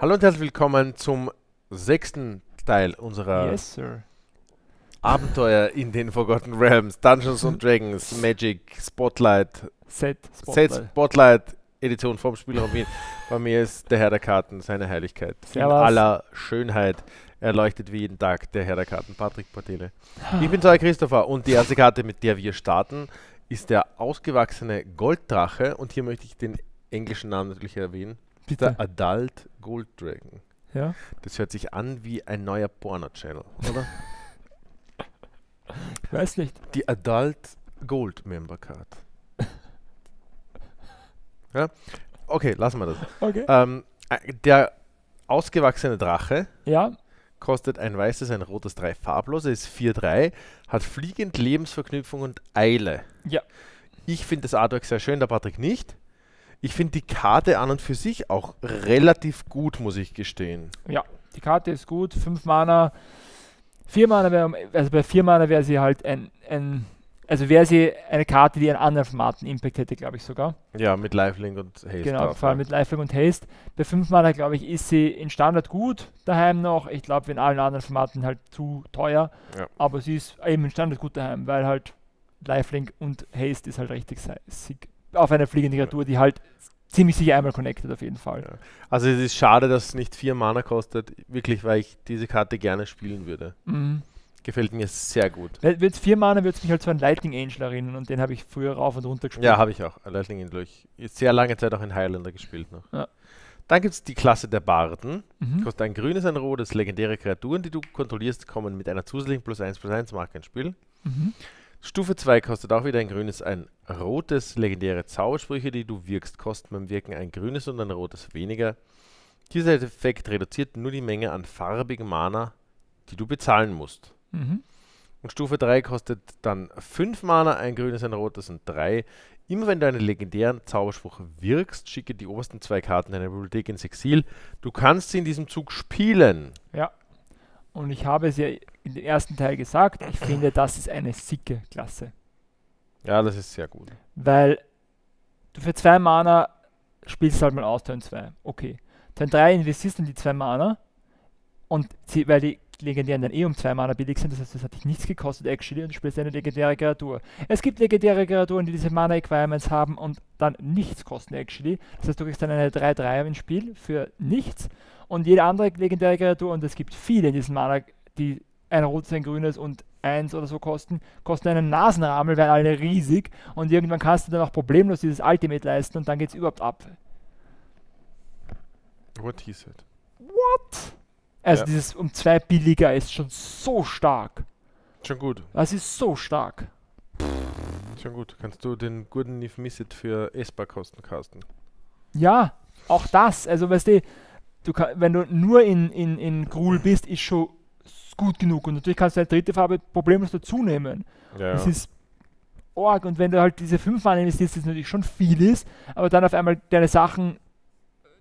Hallo und herzlich willkommen zum sechsten Teil unserer Yes. Abenteuer in den Forgotten Realms, Dungeons and Dragons, Magic, Spotlight, Set, Set Spotlight. Spotlight Edition vom Spielraum Wien. Bei mir ist der Herr der Karten, seine Heiligkeit. In Servus. aller Schönheit erleuchtet wie jeden Tag der Herr der Karten, Patrick Portele. Ich bin Zoe Christopher und die erste Karte, mit der wir starten, ist der ausgewachsene Golddrache und hier möchte ich den englischen Namen natürlich erwähnen. Bitte. Der Adult Gold Dragon. Ja. Das hört sich an wie ein neuer Porno-Channel, oder? Ich weiß nicht. Die Adult Gold Member Card. ja? Okay, lassen wir das. Okay. Ähm, äh, der ausgewachsene Drache Ja. kostet ein weißes, ein rotes, drei farblose, ist 4-3, hat fliegend Lebensverknüpfung und Eile. Ja. Ich finde das Artwork sehr schön, der Patrick nicht. Ich finde die Karte an und für sich auch relativ gut, muss ich gestehen. Ja. Die Karte ist gut. 5 Mana. 4 Mana wäre, also bei 4 Mana wäre sie halt ein, ein also wäre sie eine Karte, die einen anderen Formaten Impact hätte, glaube ich sogar. Ja, mit Lifelink und Haste. genau, vor allem mit Lifelink und Haste. Bei 5 Mana, glaube ich, ist sie in Standard gut daheim noch. Ich glaube, in allen anderen Formaten halt zu teuer. Ja. Aber sie ist eben in Standard gut daheim, weil halt Lifelink und Haste ist halt richtig sick. Auf eine fliegende Kreatur, die halt ziemlich sicher einmal connected auf jeden Fall. Ja. Also es ist schade, dass es nicht 4 Mana kostet, wirklich, weil ich diese Karte gerne spielen würde. Mhm. Gefällt mir sehr gut. Wird vier Mana wird es mich halt so an Lightning Angel erinnern und den habe ich früher rauf und runter gespielt. Ja, habe ich auch. Lightning in durch. Sehr lange Zeit auch in Highlander gespielt noch. Ja. Dann gibt es die Klasse der Barden. Mhm. Kostet ein grünes, ein rotes. Legendäre Kreaturen, die du kontrollierst, kommen mit einer zusätzlichen plus 1 plus 1 Marke ins Spiel. Mhm. Stufe 2 kostet auch wieder ein grünes, ein rotes. Legendäre Zaubersprüche, die du wirkst, kosten beim Wirken ein grünes und ein rotes weniger. Dieser Effekt reduziert nur die Menge an farbigen Mana, die du bezahlen musst. Mhm. Und Stufe 3 kostet dann 5 Mana, ein grünes, ein rotes und 3. Immer wenn du einen legendären Zauberspruch wirkst, schicke die obersten zwei Karten deiner Bibliothek ins Exil. Du kannst sie in diesem Zug spielen. Ja. Und ich habe es ja in dem ersten Teil gesagt, ich finde, das ist eine sicke Klasse. Ja, das ist sehr gut. Weil du für zwei Mana spielst halt mal aus Turn 2. Okay. Turn 3 investierst du in die zwei Mana und sie, weil die legendären dann eh um zwei Mana billig sind, das heißt, das hat dich nichts gekostet actually und du spielst eine legendäre Kreatur. Es gibt legendäre Kreaturen, die diese Mana Requirements haben und dann nichts kosten actually. Das heißt, du kriegst dann eine 3-3 ins Spiel für nichts und jede andere legendäre Kreatur, und es gibt viele in diesen Mana, die ein rotes, ein grünes und eins oder so kosten, kosten einen Nasenrammel, werden alle riesig und irgendwann kannst du dann auch problemlos dieses Ultimate leisten und dann geht's überhaupt ab. What he said. What? Also Ja. dieses um zwei billiger ist schon so stark. Schon gut. Das ist so stark. Schon gut. Kannst du den guten Nif Missit für Esper kosten casten? Ja, auch das. Also weißt du, du kann, wenn du nur in, in, in Grul bist, ist schon gut genug. Und natürlich kannst du eine dritte Farbe problemlos dazu nehmen. Ja. Das ist org. Und wenn du halt diese fünf Mal investierst, das natürlich schon viel ist, aber dann auf einmal deine Sachen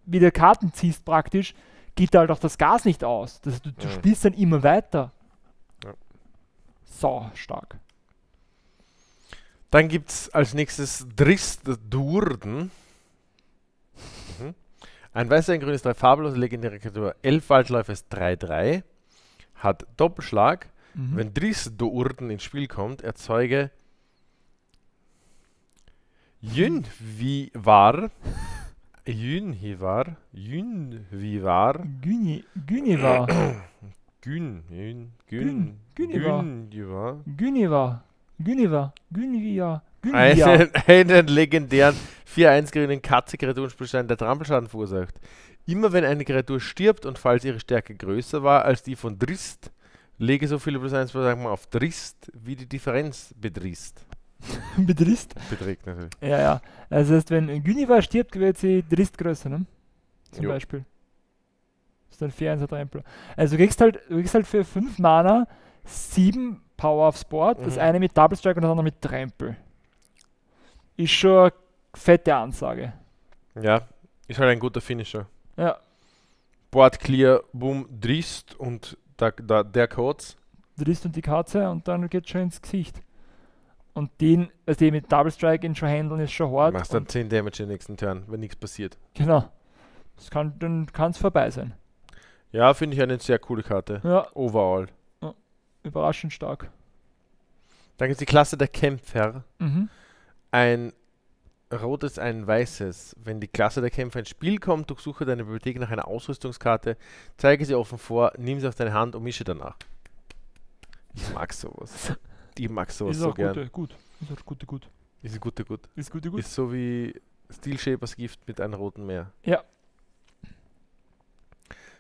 wieder Karten ziehst praktisch, geht da halt auch das Gas nicht aus. Das, du, du Mhm. spielst dann immer weiter. Ja. So stark. Dann gibt es als nächstes Drist Durden. Mhm. Ein weißer, ein grünes, drei farblose legendäre Kreatur. Elf Waldläufer ist 3-3. Hat Doppelschlag. Mhm. Wenn Drist Durden ins Spiel kommt, erzeuge Jün wie war. Jün wie war. Jün wie war. Güni, Güniva. Gün. Gün- Gün. Güniva. Gün. Güniva. Güniva. Güniva. Günvia. Günvia. Einen, einen legendären 4-1 grünen Katze-Kreaturenspielstein, der Trampelschaden verursacht. Immer wenn eine Kreatur stirbt und falls ihre Stärke größer war als die von Drist, lege so viele plus 1 sagen wir, auf Drist, wie die Differenz bedrist. Bedrist. Beträgt natürlich. Ja, ja. Also das heißt, wenn Güniva stirbt, wird sie Drist größer, ne? Zum Jo. Beispiel. Das ist dann 4 1 Trampel. Also du kriegst halt, du kriegst halt für 5 Mana 7 Power aufs Board, das Mhm. eine mit Double Strike und das andere mit Trampel. Ist schon eine fette Ansage. Ja, ist halt ein guter Finisher. Ja. Board clear, boom, Drist und da, da, der Codes. Drist und die Katze und dann geht schon ins Gesicht. Und den, also den mit Double Strike ihn schon handeln ist schon hart. Machst dann und- 10 Damage im nächsten Turn, wenn nichts passiert. Genau. Das kann, dann kann es vorbei sein. Ja, finde ich eine sehr coole Karte. Ja, Overall. überraschend stark. Dann gibt es die Klasse der Kämpfer. Mhm. Ein rotes, ein weißes. Wenn die Klasse der Kämpfer ins Spiel kommt, durchsuche deine Bibliothek nach einer Ausrüstungskarte, zeige sie offen vor, nimm sie auf deine Hand und mische danach. Ich mag sowas. Ich mag sowas Ist so gern. gute, gut. Ist auch gute, gut. Ist ein guter gut. Ist gute, gut. Ist so wie Steel Shapers Gift mit einem roten Meer. Ja.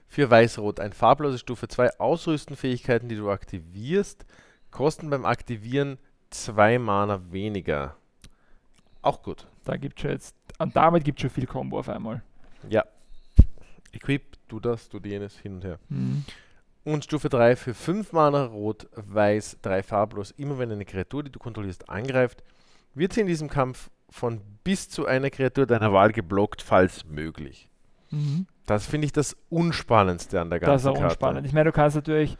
Für Weiß-Rot ein farblose Stufe 2 Ausrüstenfähigkeiten, die du aktivierst, kosten beim Aktivieren 2 Mana weniger. Auch gut. Da gibt schon jetzt, und damit gibt es schon viel Combo auf einmal. Ja. Equip, du das, du jenes, hin und her. Mhm. Und Stufe 3 für 5 Mana Rot, Weiß, 3 farblos. Immer wenn eine Kreatur, die du kontrollierst, angreift, wird sie in diesem Kampf von bis zu einer Kreatur deiner Wahl geblockt, falls möglich. Mhm. Das finde ich das Unspannendste an der ganzen Das ist auch Karte. unspannend. Ich meine, du kannst natürlich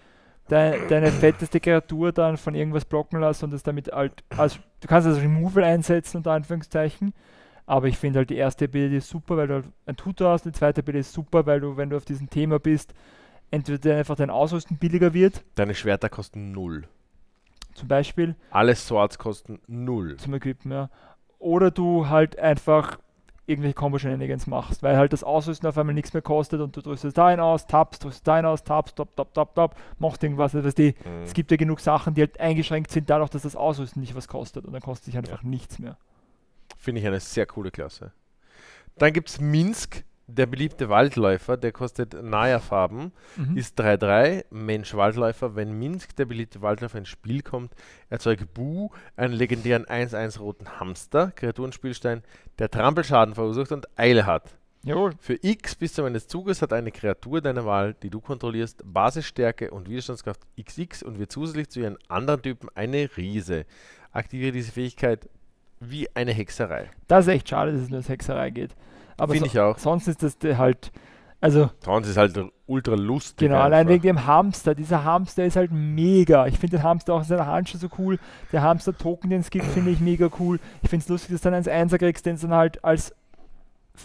dein, deine fetteste Kreatur dann von irgendwas blocken lassen und das damit halt, also du kannst also Removal einsetzen, unter Anführungszeichen, aber ich finde halt die erste Ability ist super, weil du halt ein Tutor hast, die zweite Ability ist super, weil du, wenn du auf diesem Thema bist, entweder einfach dein Ausrüsten billiger wird, Deine Schwerter kosten 0. zum Beispiel, Alle Swords kosten 0. zum Equipen, ja. Oder du halt einfach irgendwelche Combo-Shenanigans machst, weil halt das Ausrüsten auf einmal nichts mehr kostet und du drückst es dahin aus, tappst, drückst dahin aus, tappst, tap, tap, tap, tap, machst irgendwas, was die. Mhm. Es gibt ja genug Sachen, die halt eingeschränkt sind dadurch, dass das Ausrüsten nicht was kostet und dann kostet sich einfach nichts mehr. Finde ich eine sehr coole Klasse. Dann gibt es Minsk, der beliebte Waldläufer, der kostet Naya-Farben, Mhm. ist 3-3, Mensch-Waldläufer. Wenn Minsk, der beliebte Waldläufer, ins Spiel kommt, erzeuge Bu, einen legendären 1-1 roten Hamster, Kreaturenspielstein, der Trampelschaden verursacht und Eile hat. Jawohl. Für X bis zum Ende des Zuges hat eine Kreatur deiner Wahl, die du kontrollierst, Basisstärke und Widerstandskraft XX und wird zusätzlich zu ihren anderen Typen eine Riese. Aktiviere diese Fähigkeit wie eine Hexerei. Das ist echt schade, dass es nur als Hexerei geht. Aber Finde so, ich auch. sonst ist das halt, also Sonst ist halt ultra lustig. genau, allein einfach. wegen dem Hamster. Dieser Hamster ist halt mega. Ich finde den Hamster auch in seiner Hand schon so cool. Der Hamster-Token, den es gibt, finde ich mega cool. Ich finde es lustig, dass du dann 1-1er kriegst, den du dann halt als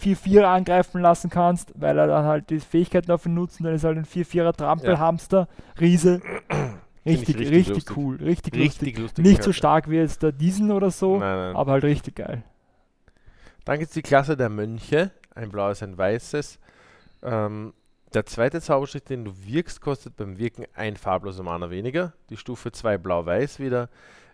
4-4 angreifen lassen kannst, weil er dann halt die Fähigkeiten dafür nutzt und dann ist halt ein 4-4er Trampelhamster, Riese. ich Richtig, richtig richtig, lustig. cool, richtig, lustig. Richtig lustig. Nicht so stark wie jetzt der Diesen oder so, Nein, nein. aber halt richtig geil. Dann gibt es die Klasse der Mönche. Ein blaues, ein weißes. Ähm, der zweite Zauberstrich, den du wirkst, kostet beim Wirken ein farblose Mana weniger. Die Stufe 2 blau-weiß wieder.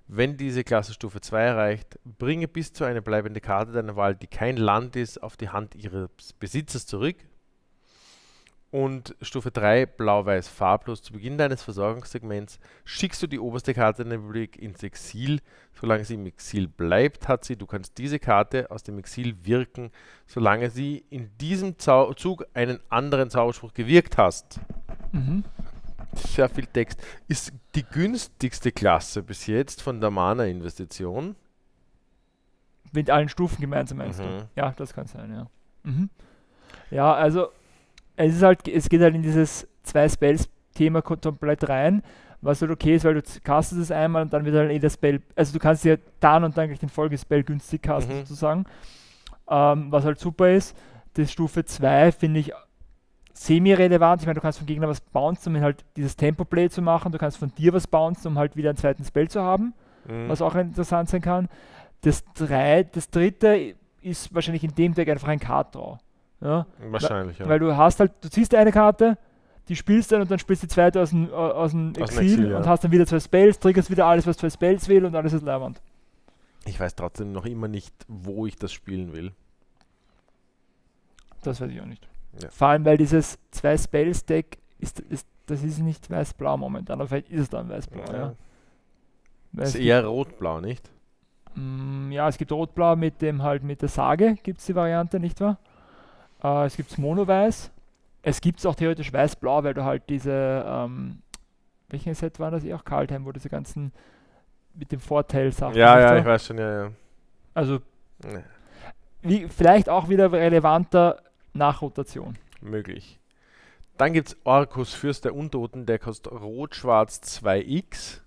Wenn diese Klasse Stufe 2 erreicht, bringe bis zu eine bleibende Karte deiner Wahl, die kein Land ist, auf die Hand ihres Besitzers zurück. Und Stufe 3 blau-weiß farblos. Zu Beginn deines Versorgungssegments schickst du die oberste Karte deiner Bibliothek ins Exil. Solange sie im Exil bleibt, hat sie, du kannst diese Karte aus dem Exil wirken, solange sie in diesem Zau Zug einen anderen Zauberspruch gewirkt hast. Mhm. Sehr viel Text. Ist die günstigste Klasse bis jetzt von der Mana-Investition. Mit allen Stufen gemeinsam meinst Mhm. du? Ja, das kann sein, ja. Mhm. Ja, also es ist halt, es geht halt in dieses zwei Spells-Thema ko- komplett rein, was halt okay ist, weil du castest es einmal und dann wird halt jeder Spell, also du kannst ja dann und dann gleich den Folgespell günstig casten Mhm. sozusagen, ähm, was halt super ist. Das Stufe 2 finde ich semi-relevant. Ich meine, du kannst vom Gegner was bouncen, um halt dieses Tempo-Play zu machen. Du kannst von dir was bouncen, um halt wieder einen zweiten Spell zu haben Mhm. was auch interessant sein kann. Das, drei, das dritte ist wahrscheinlich in dem Deck einfach ein Card-Draw. Ja? Wahrscheinlich, ja. Weil du hast halt, du ziehst eine Karte, die spielst dann und dann spielst du die zweite aus dem, äh, aus dem Aus dem Exil, Exil, ja. und hast dann wieder zwei Spells, triggerst wieder alles, was zwei Spells will und alles ist leibend. Ich weiß trotzdem noch immer nicht, wo ich das spielen will. Das weiß ich auch nicht. Ja. Vor allem, weil dieses zwei Spells-Deck ist, ist, das ist nicht weiß-blau momentan, aber vielleicht ist es dann weiß-blau, ja. Weil Ist es eher rot-blau, nicht? Mm, Ja, es gibt Rot-Blau mit dem halt mit der Sage, gibt es die Variante, nicht wahr? Äh, es gibt Mono-Weiß. Es gibt es auch theoretisch Weiß-Blau, weil du halt diese, ähm, welchen Set war das? Eh auch Kaltheim, wo diese ganzen mit dem Vorteil Sachen. Ja, ja, wahr? ich weiß schon, ja, ja. Also Nee, wie, vielleicht auch wieder relevanter nach Rotation. möglich. Dann gibt es Orkus, Fürst der Untoten, der kostet Rot-Schwarz 2x.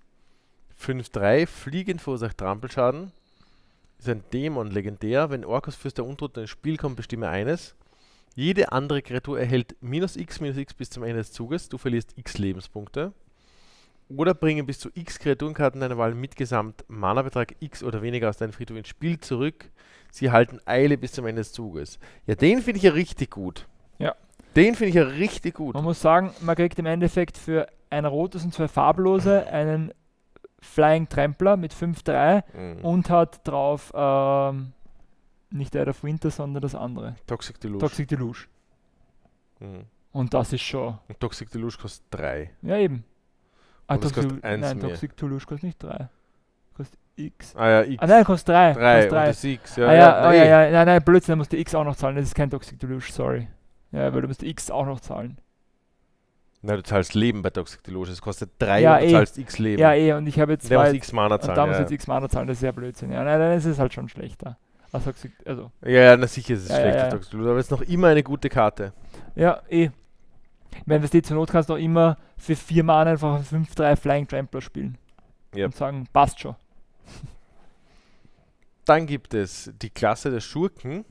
5-3, fliegend verursacht Trampelschaden. Ist ein Dämon legendär. Wenn Orkus Fürst der Untoten ins Spiel kommt, bestimme eines. Jede andere Kreatur erhält minus x minus x bis zum Ende des Zuges. Du verlierst x Lebenspunkte. Oder bringe bis zu x Kreaturenkarten deiner Wahl mit Gesamt Mana-Betrag x oder weniger aus deinem Friedhof ins Spiel zurück. Sie halten Eile bis zum Ende des Zuges. Ja, den finde ich ja richtig gut. Ja. Den finde ich ja richtig gut. Man muss sagen, man kriegt im Endeffekt für ein rotes und zwei farblose einen Flying Trampler mit 5-3 Mhm. und hat drauf ähm, nicht Dead of Winter, sondern das andere. Toxic Deluge. Toxic Deluge. Mhm. Und das ist schon. Und Toxic Deluge kostet 3. Ja, eben. Ah, Und Toxic, kostet eins nein, mehr. Toxic Deluge kostet nicht 3. Kostet X. Ah ja, X. Ah, nein, kostet 3. 3 Kostet und drei. das X. Ja, ah, ja, ah, nee. ja, ja, nein, nein, Blödsinn, da musst du X auch noch zahlen. Das ist kein Toxic Deluge, sorry. Ja, weil du musst X auch noch zahlen. Nein, du zahlst Leben bei Toxic Deluge. Es kostet 3 Ja, und du eh. zahlst X Leben. Ja, eh, und ich habe jetzt Der muss. X Mana Und zahlen. da muss ja. jetzt X Mana zahlen, das ist ja Blödsinn. Ja, nein, dann ist es halt schon schlechter. Toxic- also ja, ja, na sicher ist es Ja, ja, schlecht, ja. Toxic Deluge, aber es ist noch immer eine gute Karte. Ja, eh. Wenn das die zur Not kannst du auch immer für vier Mana einfach einen 5-3 Flying Trampler spielen. Ja. Und sagen, passt schon. Dann gibt es die Klasse der Schurken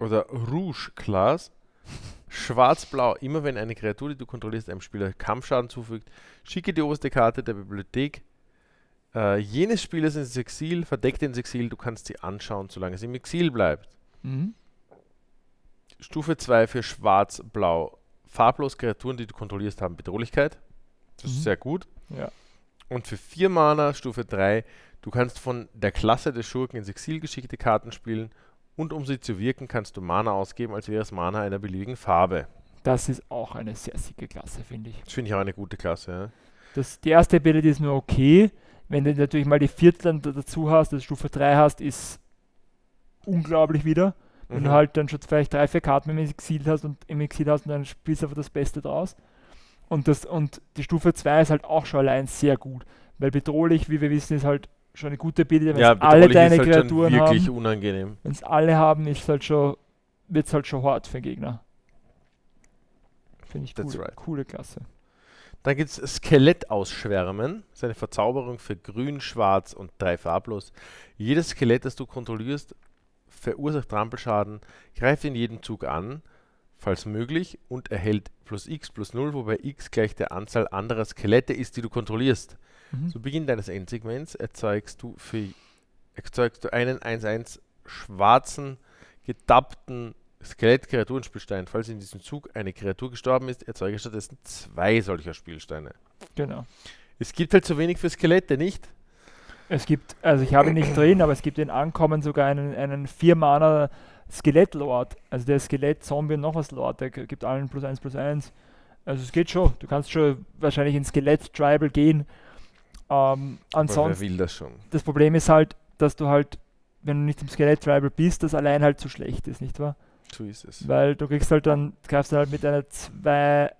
oder Rouge Class. Schwarz-Blau, immer wenn eine Kreatur, die du kontrollierst, einem Spieler Kampfschaden zufügt, schicke die oberste Karte der Bibliothek äh, jenes Spielers ins Exil, verdeckt ins Exil, du kannst sie anschauen, solange sie im Exil bleibt. Mhm. Stufe 2 für Schwarz-Blau. Farblos Kreaturen, die du kontrollierst, haben Bedrohlichkeit. Das Mhm. ist sehr gut. Ja. Und für 4 Mana, Stufe 3, du kannst von der Klasse des Schurken ins Exil geschickte Karten spielen und um sie zu wirken, kannst du Mana ausgeben, als wäre es Mana einer beliebigen Farbe. Das ist auch eine sehr sicke Klasse, finde ich. Das finde ich auch eine gute Klasse. Ja. Das, die erste Ability ist nur okay. Wenn du natürlich mal die Viertel da- dazu hast, also Stufe 3 hast, ist unglaublich wieder. Wenn Mhm. du halt dann schon vielleicht drei, vier Karten im Exil hast und im Exil hast und dann spielst du einfach das Beste draus. Und, das, und die Stufe 2 ist halt auch schon allein sehr gut. Weil bedrohlich, wie wir wissen, ist halt schon eine gute Ability, wenn ja, alle deine halt Kreaturen wirklich haben. unangenehm. Wenn es alle haben, ist halt schon, wird es halt schon hart für den Gegner. Finde ich coole, right. coole Klasse. Dann gibt es Skelett ausschwärmen. Das ist eine Verzauberung für grün, schwarz und drei farblos. Jedes Skelett, das du kontrollierst, verursacht Trampelschaden, greift in jedem Zug an, falls möglich, und erhält plus x plus 0, wobei x gleich der Anzahl anderer Skelette ist, die du kontrollierst. Mhm. Zu Beginn deines Endsegments erzeugst du für erzeugst du einen 1-1 schwarzen, getappten Skelett-Kreaturenspielstein. Falls in diesem Zug eine Kreatur gestorben ist, erzeuge stattdessen zwei solcher Spielsteine. Genau. Es gibt halt zu wenig für Skelette, nicht? Es gibt, also ich habe ihn nicht drin, aber es gibt in Ankommen sogar einen, einen 4-Mana Skelett-Lord. Also der Skelett-Zombie und noch was Lord, der gibt allen plus 1 plus 1. Also es geht schon. Du kannst schon wahrscheinlich in Skelett-Tribal gehen. Ähm, Aber ansonsten, will das schon? das Problem ist halt, dass du halt, wenn du nicht im Skelett-Tribal bist, das allein halt zu schlecht ist, nicht wahr? So ist es. Weil du kriegst halt dann, greifst halt mit einer 2,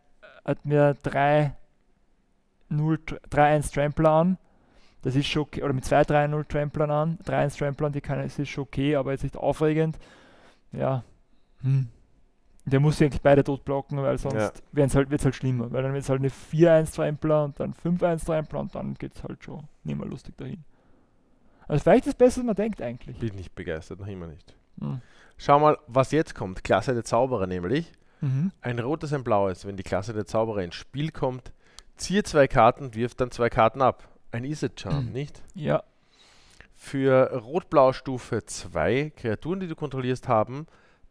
hat mir 3, 0, 3-1 Trampler an. Das ist schon okay. Oder mit 2, 3, 0 Tramplern an. 3-1 Tramplern, die kann, das ist schon okay, aber jetzt nicht aufregend. Ja. Hm. Der muss eigentlich beide tot blocken, weil sonst Ja. wird's halt, wird's halt schlimmer. Weil dann wird es halt eine 4-1 Trampler und dann 5-1 Trampler und dann geht es halt schon nicht mehr lustig dahin. Also vielleicht das Beste, was man denkt eigentlich. Bin nicht begeistert, noch immer nicht. Schau mal, was jetzt kommt. Klasse der Zauberer nämlich. Mhm. Ein rotes, ein blaues. Wenn die Klasse der Zauberer ins Spiel kommt, ziehe zwei Karten und wirf dann zwei Karten ab. Ein Is-It-Charm, Mhm. nicht? Ja. Für Rot-Blau Stufe 2 Kreaturen, die du kontrollierst haben,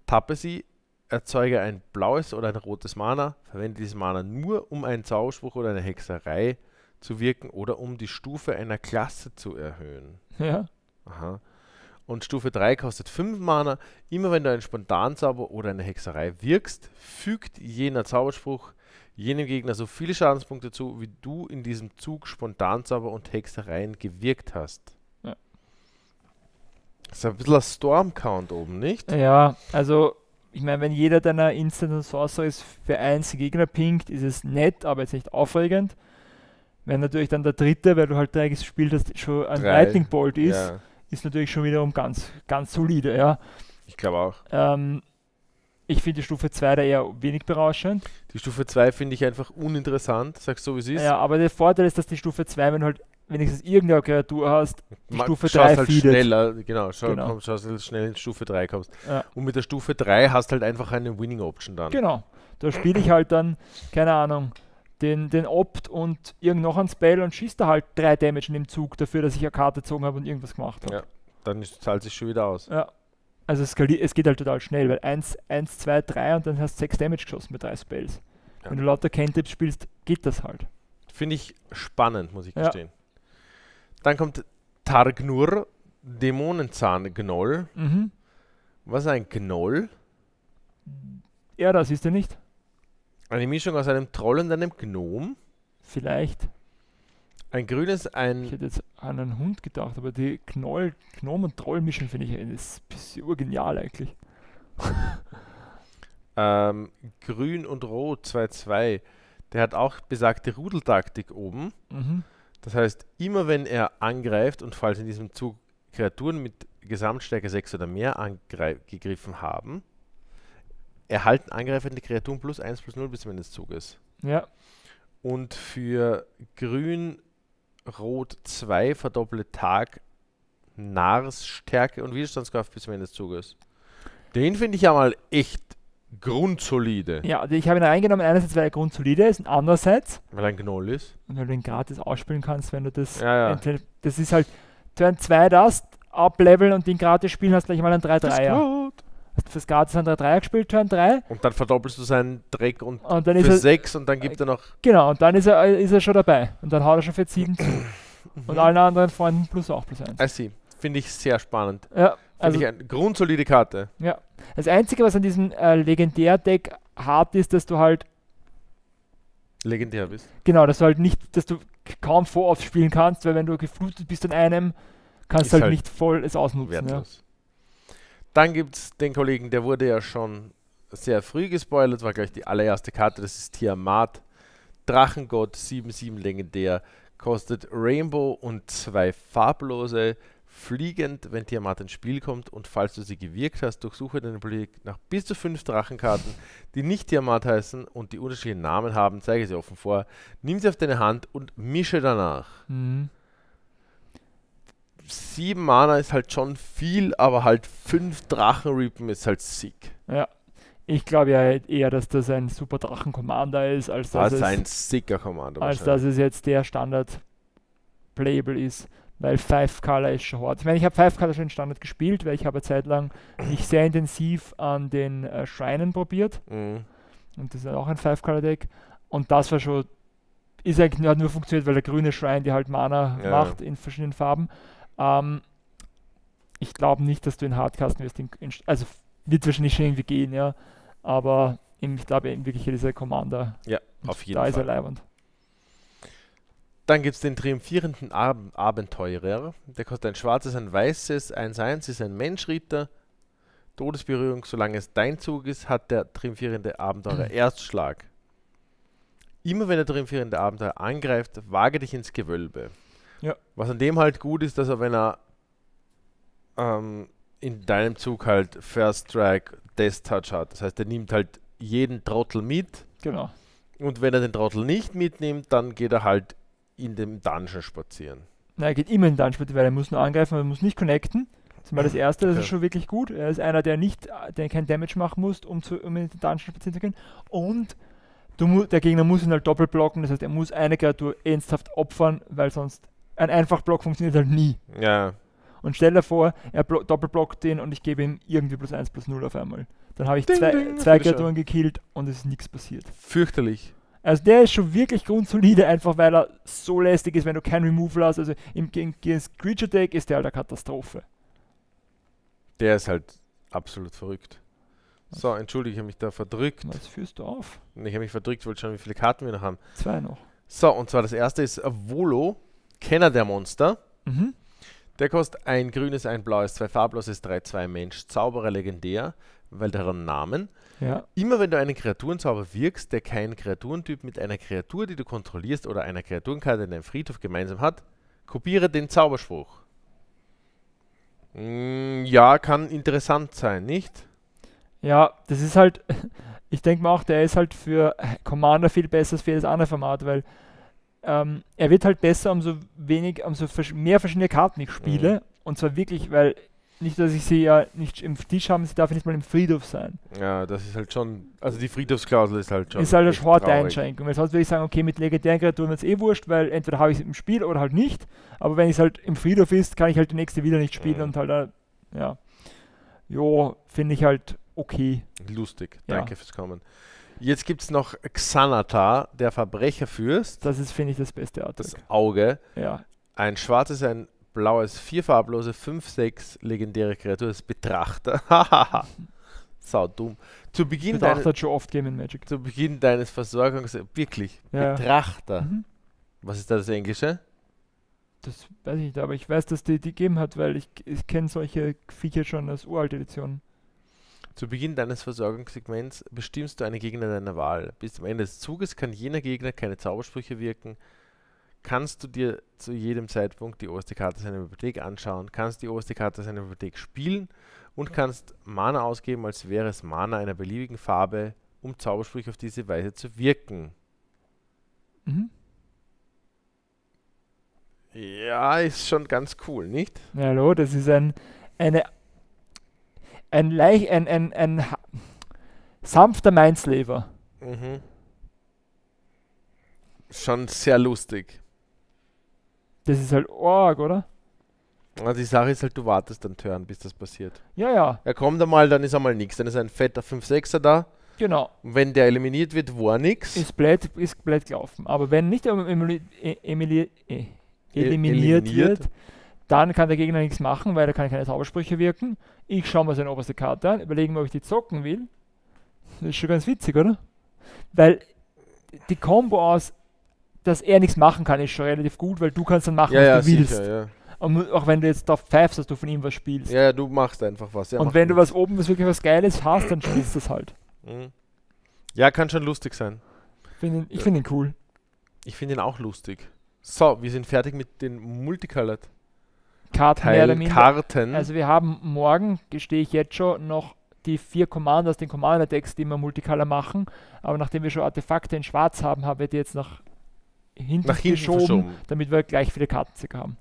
tappe sie, erzeuge ein blaues oder ein rotes Mana, verwende dieses Mana nur, um einen Zauberspruch oder eine Hexerei zu wirken oder um die Stufe einer Klasse zu erhöhen. Ja. Aha. Und Stufe 3 kostet 5 Mana. Immer wenn du einen Spontanzauber oder eine Hexerei wirkst, fügt jener Zauberspruch jenem Gegner so viele Schadenspunkte zu, wie du in diesem Zug Spontanzauber und Hexereien gewirkt hast. Ja. Das ist ein bisschen ein Storm-Count oben, nicht? Ja, also ich meine, wenn jeder deiner Instant und Sorceries für eins Gegner pinkt, ist es nett, aber jetzt nicht aufregend. Wenn natürlich dann der dritte, weil du halt drei gespielt hast, schon ein. Lightning Bolt ist, Ja, ist natürlich schon wiederum ganz, ganz solide, ja. ich glaube auch. Ähm, ich finde die Stufe 2 da eher wenig berauschend. Die Stufe 2 finde ich einfach uninteressant, sagst du, wie es ist. Ja, aber der Vorteil ist, dass die Stufe 2, wenn du halt wenigstens irgendeine Kreatur hast, die Ma- Stufe schaust 3 halt feedet. schneller, genau, schau, Genau. Komm, schaust, dass du schnell in Stufe 3 kommst. Ja. Und mit der Stufe 3 hast halt einfach eine Winning Option dann. Genau. Da spiele ich halt dann, keine Ahnung, den, den Opt und irgend noch ein Spell und schießt da halt 3 Damage in dem Zug dafür, dass ich eine Karte gezogen habe und irgendwas gemacht habe. Ja. Dann ist, zahlt sich schon wieder aus. Ja. Also es, es geht halt total schnell, weil 1, 1, 2, 3 und dann hast du 6 Damage geschossen mit 3 Spells. Ja. Wenn du lauter Cantrips spielst, geht das halt. Finde ich spannend, muss ich Ja. gestehen. Dann kommt Targnur, Dämonenzahn-Gnoll. Mhm. Was ist ein Gnoll? Ja, das ist er nicht. Eine Mischung aus einem Troll und einem Gnom. Vielleicht. Ein grünes, Ich ein hätte jetzt an einen Hund gedacht, aber die Knoll, Gnom und Troll mischen finde ich ist ein bisschen genial eigentlich. ähm, grün und rot 2-2. Der hat auch besagte Rudeltaktik oben. Mhm. Das heißt, immer wenn er angreift und falls in diesem Zug Kreaturen mit Gesamtstärke 6 oder mehr angegriffen haben, erhalten angreifende Kreaturen plus 1 plus 0 bis zum Ende des Zuges. Ja, Und für Grün, Rot 2 verdoppelte Tag, Nars, Stärke und Widerstandskraft bis zum Ende des Zuges. Den finde ich ja mal echt grundsolide, ja also ich habe ihn reingenommen, einerseits weil er grundsolide ist und andererseits, weil er ein Gnoll ist. und weil du ihn gratis ausspielen kannst, wenn du das Ja, ja. das ist halt Turn 2 das, ableveln und den gratis spielen, hast gleich mal einen 3-3er. Hast fürs einen 3-3er gespielt, Turn 3 Und dann verdoppelst du seinen Dreck und und dann ist für er, 6 und dann gibt er noch genau, und dann ist er, ist er schon dabei und dann haut er schon für 7 zu. Und allen anderen Freunden plus auch plus 1. I see. Finde ich sehr spannend. Ja, Finde also ich eine grundsolide Karte. Ja. Das Einzige, was an diesem äh, Legendär-Deck hart ist, dass du halt, Legendär bist. genau, dass du halt nicht, dass du kaum Voraus spielen kannst, weil wenn du geflutet bist an einem, kannst du halt, halt nicht voll es ausnutzen. Ja. Wertlos. Dann gibt es den Kollegen, der wurde ja schon sehr früh gespoilert, war gleich die allererste Karte, das ist Tiamat. Drachengott 7-7 legendär, kostet Rainbow und zwei farblose, fliegend, wenn Tiamat ins Spiel kommt und falls du sie gewirkt hast, durchsuche deine Politik nach bis zu fünf Drachenkarten, die nicht Tiamat heißen und die unterschiedliche Namen haben, zeige sie offen vor, nimm sie auf deine Hand und mische danach. Mhm. Sieben Mana ist halt schon viel, aber halt fünf Drachen reapen ist halt sick. ja. Ich glaube ja eher, dass das ein super Drachen-Commander ist, als dass, Das ist es, ein sicker Commander. als dass es jetzt der Standard-Playable ist. Weil Five Color ist schon hart. Ich meine, ich habe Five Color schon in Standard gespielt, weil ich habe eine Zeit lang mich sehr intensiv an den äh, Schreinen probiert. Mhm. Und das ist auch ein Five-Color-Deck. Und das war schon, ist eigentlich hat nur funktioniert, weil der grüne Shrine, die halt Mana Ja. macht in verschiedenen Farben. Ähm, ich glaube nicht, dass du in Hardcasten wirst. In, in, also wird wahrscheinlich schon irgendwie gehen, ja. Aber ich glaube in Wirklichkeit ist er Commander. Ja, auf jeden da ist er Fall. leibend. Dann gibt es den triumphierenden Ab Abenteurer. Der kostet ein schwarzes, ein weißes, 1-1 ist ein Menschritter. Todesberührung, solange es dein Zug ist, hat der triumphierende Abenteurer Erstschlag. Immer wenn der triumphierende Abenteurer angreift, wage dich ins Gewölbe. Ja. Was an dem halt gut ist, dass er, wenn er ähm, in deinem Zug halt First Strike, Death Touch hat, das heißt, er nimmt halt jeden Trottel mit Genau. und wenn er den Trottel nicht mitnimmt, dann geht er halt in dem Dungeon spazieren. Na, er geht immer in den Dungeon, weil er muss nur angreifen, er muss nicht connecten. Das ist mal das erste, das Okay. ist schon wirklich gut. Er ist einer, der nicht, der kein Damage machen muss, um, zu, um in den Dungeon spazieren zu können. Und der Gegner muss ihn halt doppelt blocken, das heißt, er muss eine Kreatur ernsthaft opfern, weil sonst ein Einfachblock funktioniert halt nie. Ja, Und stell dir vor, er blo doppelblockt den und ich gebe ihm irgendwie plus 1 plus 0 auf einmal. Dann habe ich Ding, zwei, ding, zwei. Kreaturen gekillt und es ist nichts passiert. fürchterlich. Also der ist schon wirklich grundsolide, einfach weil er so lästig ist, wenn du kein Removal hast. Also im gegen Creature Deck ist der halt eine Katastrophe. Der ist halt absolut verrückt. So, entschuldige, ich habe mich da verdrückt. Was führst du auf? Ich habe mich verdrückt, wollte schauen, wie viele Karten wir noch haben. Zwei noch. So, und zwar das erste ist Volo, Kenner der Monster. Mhm. Der kostet ein grünes, ein blaues, zwei farbloses, 3-2 Mensch, Zauberer legendär, weil deren Namen. Ja. Immer wenn du einen Kreaturenzauber wirkst, der keinen Kreaturentyp mit einer Kreatur, die du kontrollierst oder einer Kreaturenkarte in deinem Friedhof gemeinsam hat, kopiere den Zauberspruch. Mm, ja, kann interessant sein, nicht? Ja, das ist halt, ich denke mal auch, der ist halt für Commander viel besser als für jedes andere Format, weil ähm, er wird halt besser, umso wenig, umso versch- mehr verschiedene Karten ich spiele. Und zwar wirklich, weil nicht, dass ich sie ja nicht im Tisch habe, sie darf ja nicht mal im Friedhof sein. Ja, das ist halt schon. Also die Friedhofsklausel ist halt schon. ist halt eine harte. Einschränkung. Weil sonst würde ich sagen, okay, mit legendären Kreaturen ist eh wurscht, weil entweder habe ich es im Spiel oder halt nicht. Aber wenn es halt im Friedhof ist, kann ich halt die nächste wieder nicht spielen Mhm. und halt, äh, ja. Jo, finde ich halt okay. Lustig. Ja. Danke fürs Kommen. Jetzt gibt es noch Xanatar, der Verbrecherfürst. Das ist, finde ich, das beste Artwork. Das Auge. ja. Ein schwarzes, ein blaues, vier farblose, 5-6 legendäre Kreatur, das Betrachter. Hahaha. Sau dumm. Zu Beginn, Betrachter deines, hat schon oft Game in Magic. zu Beginn deines Versorgungs... Wirklich. Ja. Betrachter. Mhm. Was ist da das Englische? Das weiß ich nicht, aber ich weiß, dass die die gegeben hat, weil ich, ich kenne solche Viecher schon aus uralte Editionen. Zu Beginn deines Versorgungssegments bestimmst du einen Gegner deiner Wahl. Bis zum Ende des Zuges kann jener Gegner keine Zaubersprüche wirken. Kannst du dir zu jedem Zeitpunkt die oberste Karte seiner Bibliothek anschauen, kannst die oberste Karte seiner Bibliothek spielen und kannst Mana ausgeben, als wäre es Mana einer beliebigen Farbe, um Zaubersprüche auf diese Weise zu wirken. Mhm. Ja, ist schon ganz cool, nicht? Ja, hallo, das ist ein, eine, ein, leicht, ein, ein, ein sanfter Mindslaver. Mhm. Schon sehr lustig. Das ist halt arg, oder? Aber die Sache ist halt, du wartest dann Turn, bis das passiert. Ja, ja, Er kommt einmal, dann ist einmal nichts. Dann ist ein fetter 5-6er da. genau. Und wenn der eliminiert wird, war nichts. Ist blöd, ist blöd gelaufen. Aber wenn nicht e- emili e- E- eliminiert, eliminiert. wird, dann kann der Gegner nichts machen, weil er kann keine Zaubersprüche wirken. Ich schaue mir seine oberste Karte an, überlege mir, ob ich die zocken will. Das ist schon ganz witzig, oder? Weil die Combo aus, dass er nichts machen kann, ist schon relativ gut, weil du kannst dann machen, ja, ja, was du willst. sicher, ja. Und auch wenn du jetzt darauf pfeifst, dass du von ihm was spielst. ja. Ja, du machst einfach was. Ja, und wenn du was oben, was wirklich was Geiles hast, dann spielst du es halt. Mhm. Ja, kann schon lustig sein. Find ihn, ich finde ihn cool. Ich finde ihn auch lustig. So, wir sind fertig mit den Multicolored Karten mehr oder minder. Karten. Also wir haben morgen, gestehe ich jetzt schon, noch die vier Commander aus den Commander-Decks, die wir Multicolor machen. Aber nachdem wir schon Artefakte in Schwarz haben, haben wir die jetzt nach hinten, nach hinten geschoben, verschoben. damit wir gleich viele Karten haben.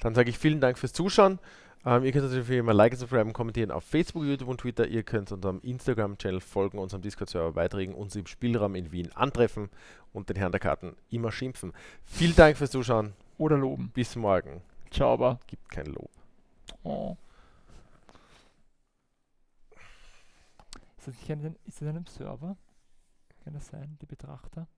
Dann sage ich vielen Dank fürs Zuschauen. Ähm, ihr könnt natürlich wie immer liken, subscriben, kommentieren auf Facebook, YouTube und Twitter. Ihr könnt unserem Instagram-Channel folgen, unserem Discord-Server beitreten, uns im Spielraum in Wien antreffen und den Herrn der Karten immer schimpfen. Vielen Dank fürs Zuschauen. Oder loben. Bis morgen. Ciao, aber. Gibt kein Lob. Oh. Ist das nicht ein, ist das ein Server? Kann das sein, die Betrachter?